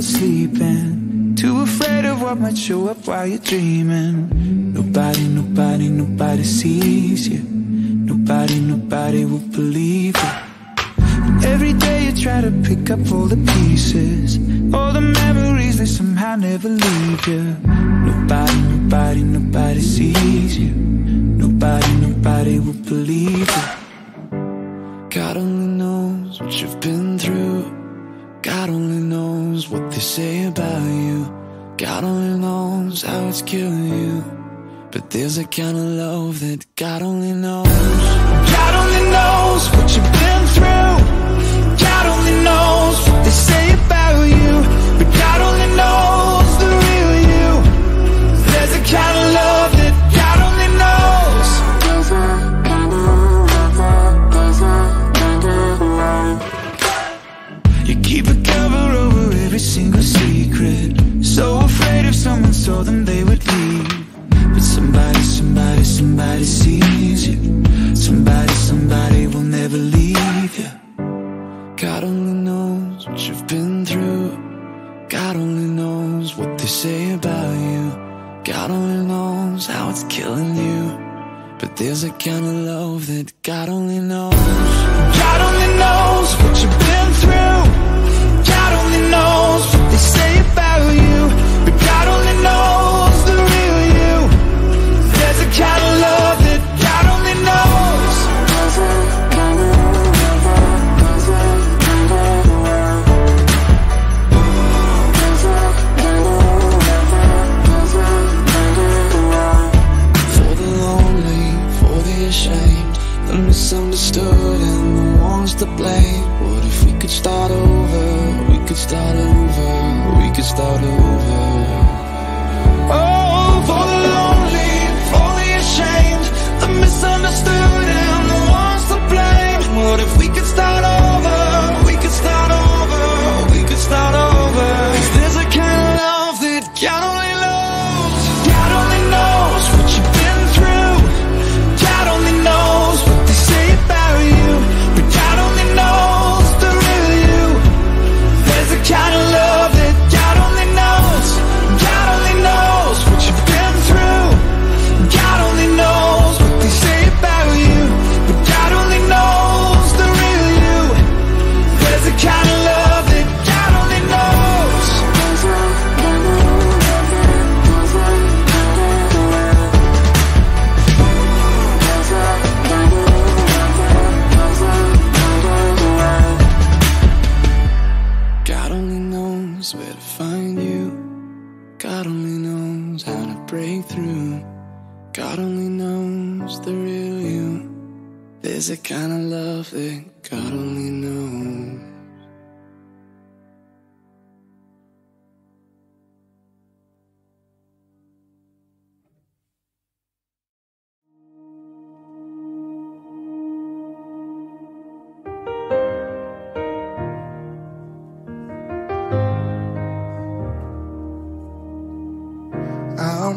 to sleeping. Too afraid of what might show up while you're dreaming. Nobody, nobody, nobody sees you. Nobody, nobody will believe you. Every day you try to pick up all the pieces. All the memories, they somehow never leave you. Nobody, nobody, nobody sees you. Nobody, nobody will believe you. God only knows what you've been through. God only knows knows what they say about you. God only knows how it's killing you. But there's a kind of love that God only knows. God only knows what you've been through.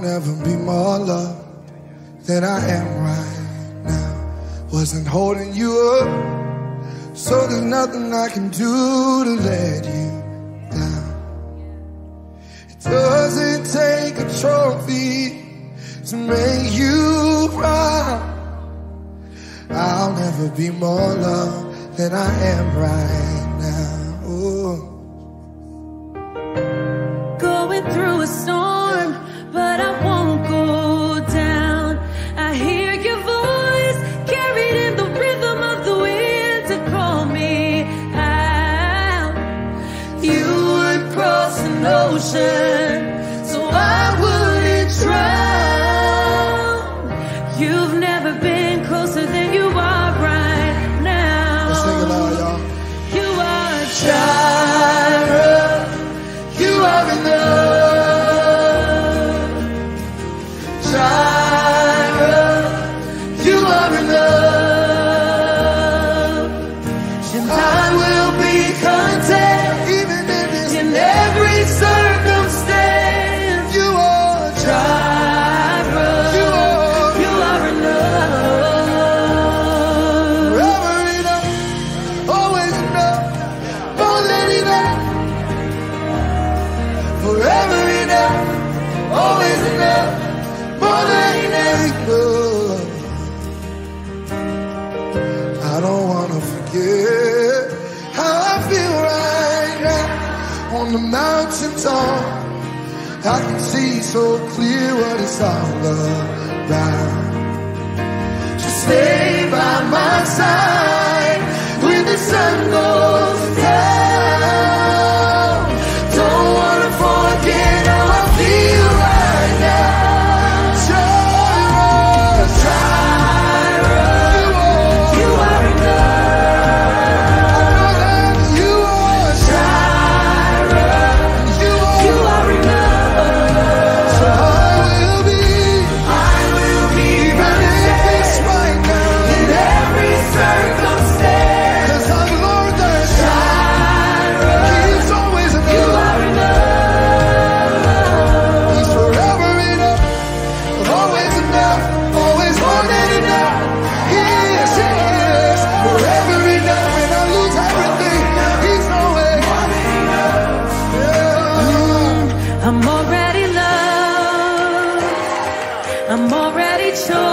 Never be more loved than I am right now. Wasn't holding you up, so there's nothing I can do to let you down. It doesn't take a trophy to make you proud. I'll never be more loved than I am right now. Ooh. Going through a storm. guitar. I can see so clear what it's all about. Just stay by my side when the sun goes. so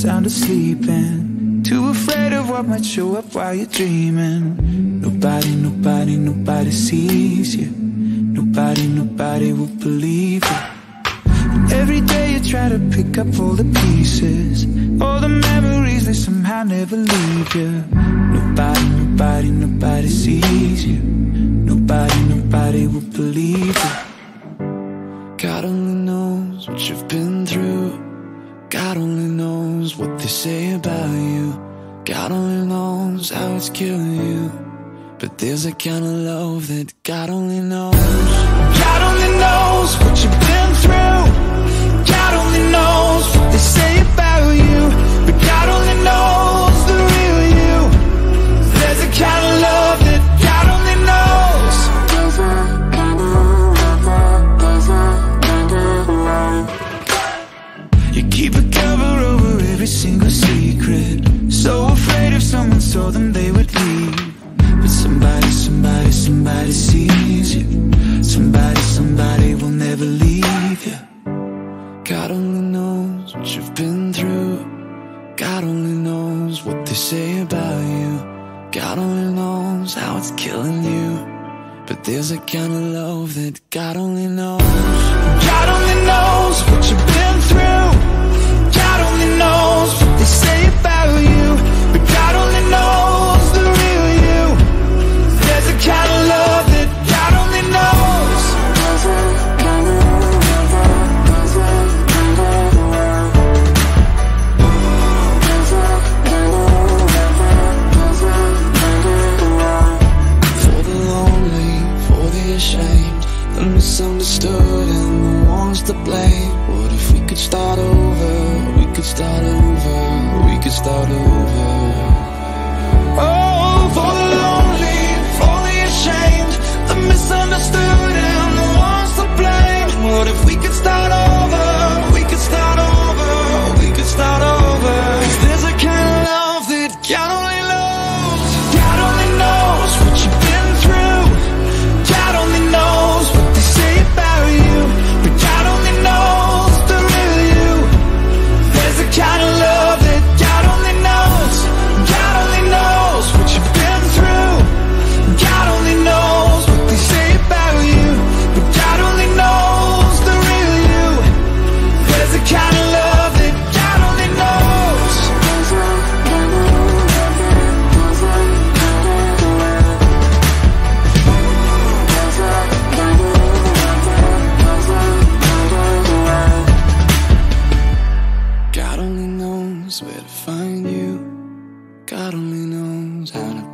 sound asleep and too afraid of what might show up while you're dreaming. Nobody, nobody, nobody sees you. Nobody, nobody will believe you. Every day you try to pick up all the pieces, all the memories they somehow never leave you. Nobody, nobody, nobody sees you. Nobody, nobody will believe you. God only knows what you've been through. God only knows knows what they say about you. God only knows how it's killing you. But there's a kind of love that God only knows. God only knows what you've been through.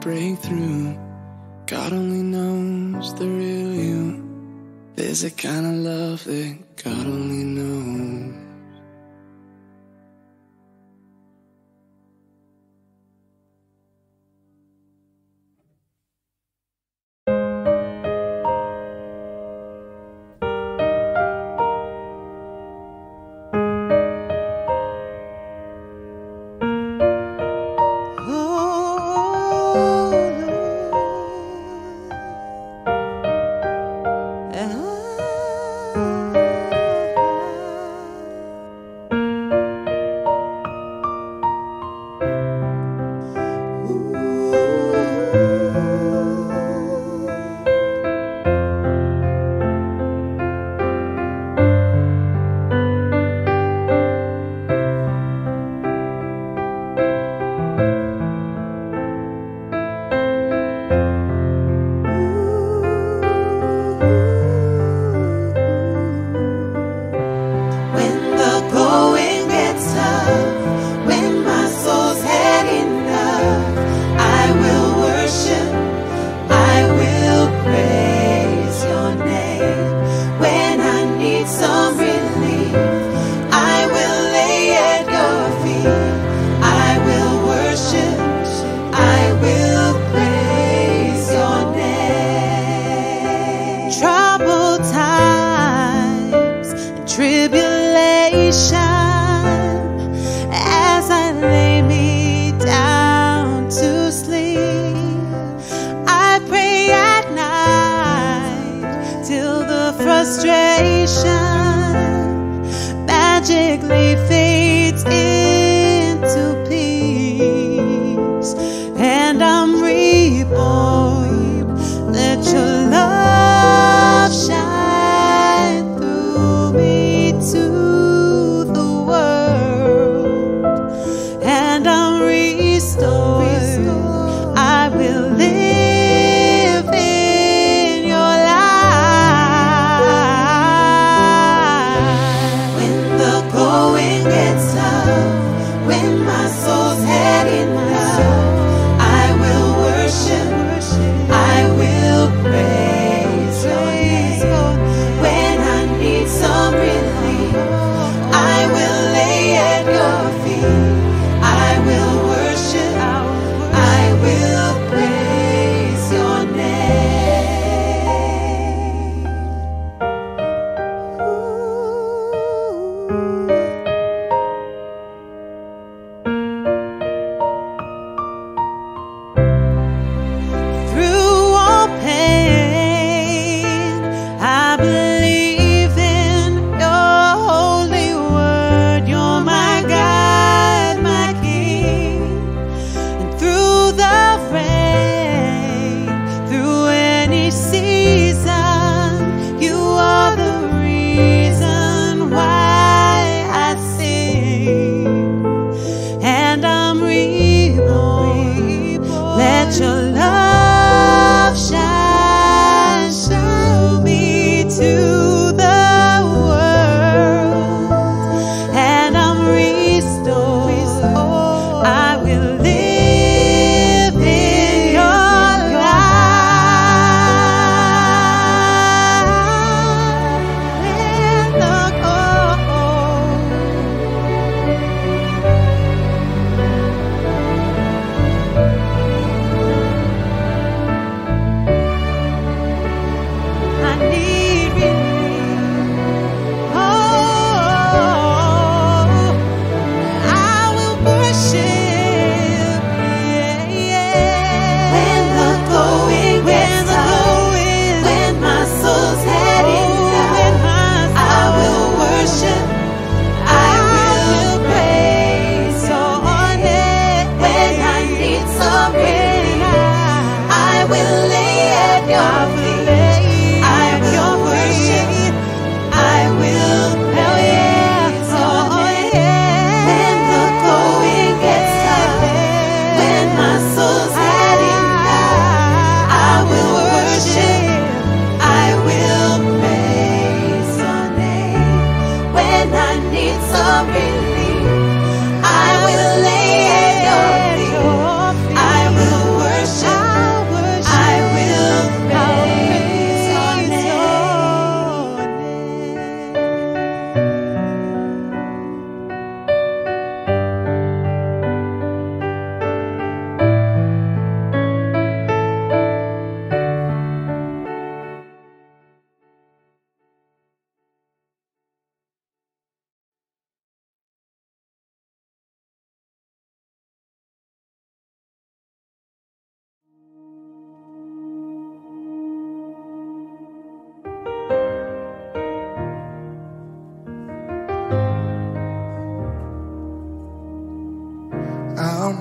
break through. God only knows the real you. There's a kind of love that God only knows. Oh.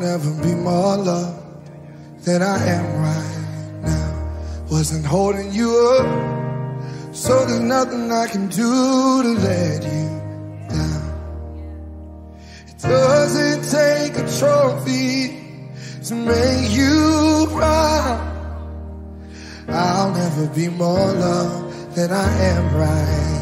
never be more loved than I am right now. Wasn't holding you up, so there's nothing I can do to let you down. It doesn't take a trophy to make you proud. I'll never be more loved than I am right